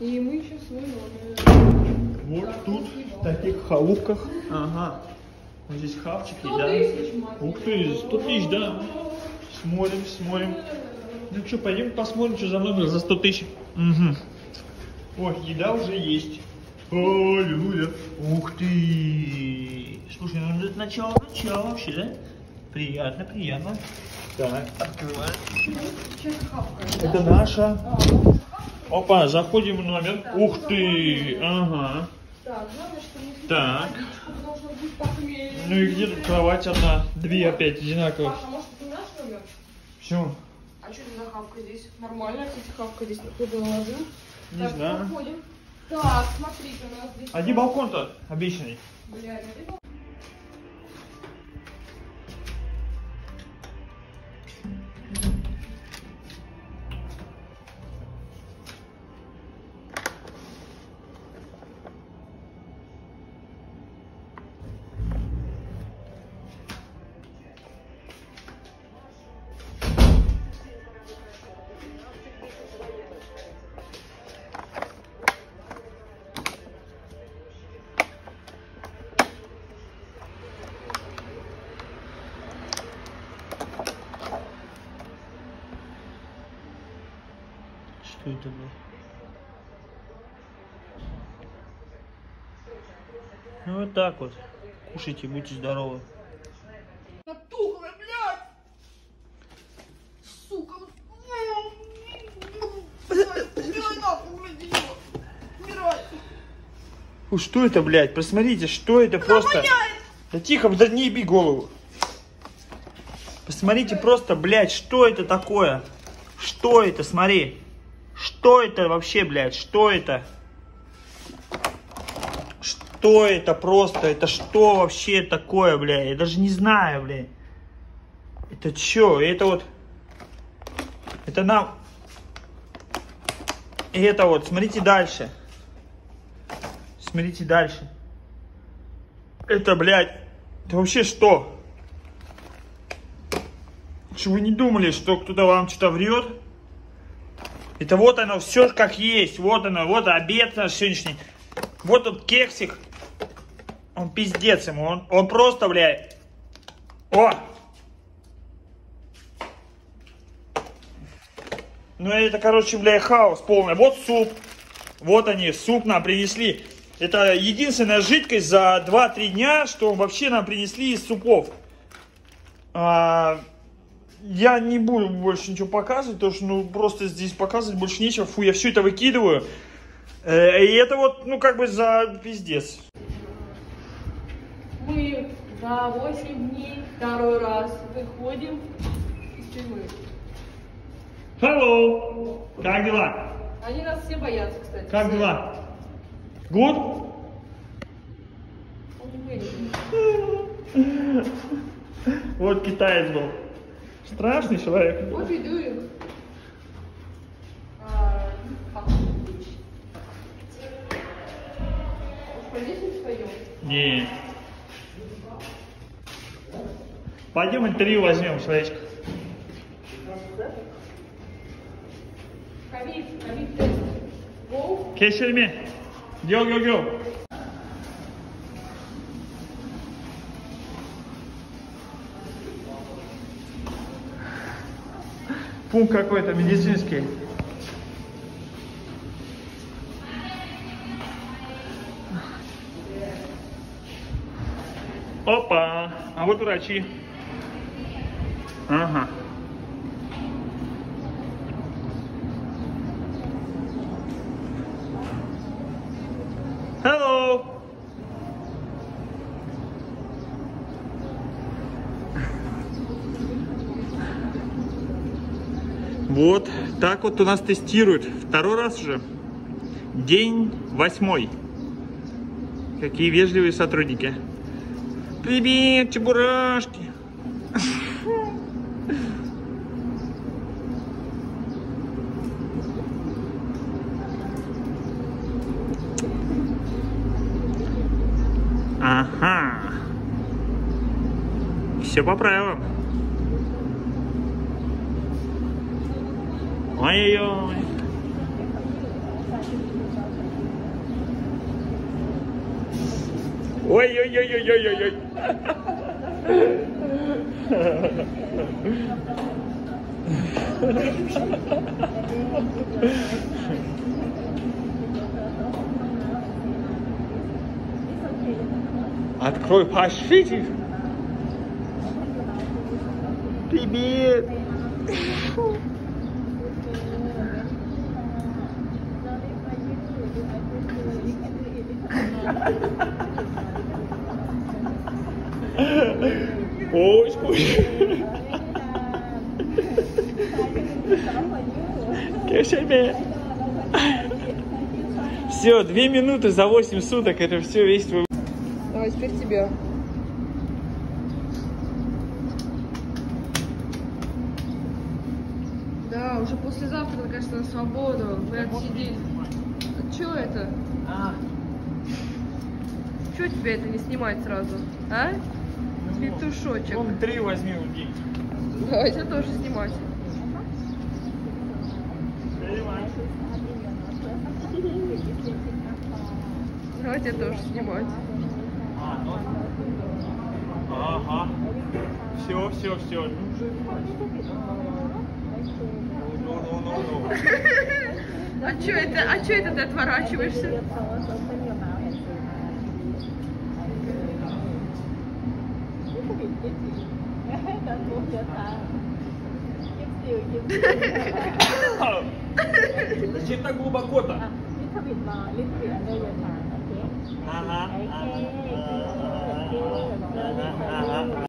И мы еще свой номер. Вот тут, в таких халупках. Ага. Вот здесь хавчики, Сто да. тысяч. Ух ты, 100 тысяч, да. Смотрим, смотрим. Ну что, пойдем посмотрим, что за номер за 100 тысяч. Угу. О, еда уже есть. Аллилуйя. Ух ты. Слушай, ну это начало, начало вообще, да? Приятно, приятно. Так, открываем. Это наша. Опа, заходим в номер. Ух ты. Ага. Так, главное, что не Так. Ну и где тут кровать одна? Две опять одинаковых. Паша, может, это наш номер? Все. А что это за хавка здесь? Нормально, кстати, хавка здесь кто-то наложил. Не так, знаю. проходим. Так, смотрите, у нас здесь... А где балкон-то обещанный? Бля, это было? Ну вот так вот. Кушайте, будьте здоровы. Натухло, блядь! Сука! Блядь, ее! Убирай! Фу, что это, блядь? Посмотрите, что это просто. Да тихо, да не еби голову. Посмотрите просто, блядь, что это такое? Что это, смотри. Что это вообще, блядь, что это? Что это просто? Это что вообще такое, блядь? Я даже не знаю, блядь. Это чё? Это вот... Это нам... Это вот, смотрите дальше. Смотрите дальше. Это, блядь, это вообще что? Что вы не думали, что кто-то вам что-то врет? Это вот оно, все как есть. Вот оно, вот обед наш сегодняшний. Вот тут кексик. Он пиздец ему. Он, он просто, блядь. О! Ну это, короче, блядь, хаос полный. Вот суп. Вот они, суп нам принесли. Это единственная жидкость за 2-3 дня, что вообще нам принесли из супов. А, я не буду больше ничего показывать, потому что ну просто здесь показывать больше нечего. Фу, я все это выкидываю. Э, и это вот, ну как бы за пиздец. Мы за 8 дней второй раз выходим из тюрьмы. Hello! Как дела? Они нас все боятся, кстати. Как все. дела? Good? Вот китаец был. Страшный человек. What we doing? Не. Пойдем интервью возьмем, человечка. Тест. Go. Кешерме. Гел, Пункт какой-то медицинский. Опа! А вот врачи. Ага. Hello. Вот, так вот у нас тестируют. Второй раз уже. День восьмой. Какие вежливые сотрудники. Привет, чебурашки. Ага. Все по правилам. Ой-ой-ой. Ой-ой-ой-ой-ой-ой. Открой, пошлите. Привет. Ой, ой. Кешеме. Все, две минуты за 8 суток, это все весь твой... Давай, теперь тебе. Да, уже послезавтра, наконец-то, на свободу. Мы отсидели. А чё это? Чё тебе это не снимать сразу? А? Петушочек. Вон три возьми у деньги. Давай тебя тоже снимать. Давай тебя тоже снимать. Ага. Все, все, все. Ну, ну, ну, ну. А чё это? А чё это ты отворачиваешься? Зачем так глубоко-то? Ага. Ага.